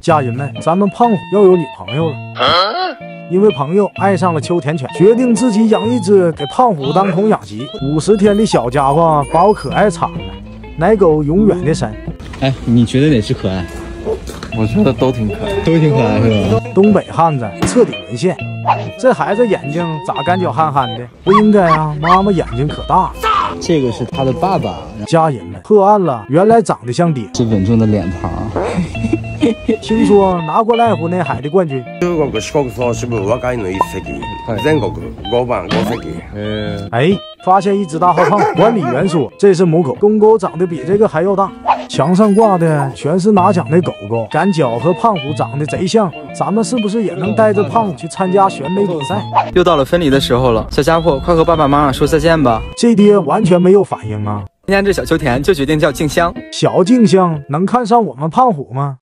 家人们，咱们胖虎又有女朋友了。因为朋友爱上了秋田犬，决定自己养一只给胖虎当童养媳。五十天的小家伙把我可爱惨了，奶狗永远的神。哎，你觉得哪只可爱？我觉得都挺可爱，都挺可爱是吧？东北汉子彻底沦陷，这孩子眼睛咋干焦憨憨的？不应该啊，妈妈眼睛可大了。这个是他的爸爸，家人们破案了，原来长得像爹。是稳重的脸庞。听说拿过濑户内海的冠军。中国四国総支部若いの一席，全国五番五席。哎，发现一只大号胖，管理员说这是母狗，公狗长得比这个还要大。墙上挂的全是拿奖的狗狗，赶脚和胖虎长得贼像，咱们是不是也能带着胖虎去参加选美比赛？又到了分离的时候了，小家伙，快和爸爸妈妈说再见吧。这爹完全没有反应啊！今天这小秋田就决定叫静香，小静香能看上我们胖虎吗？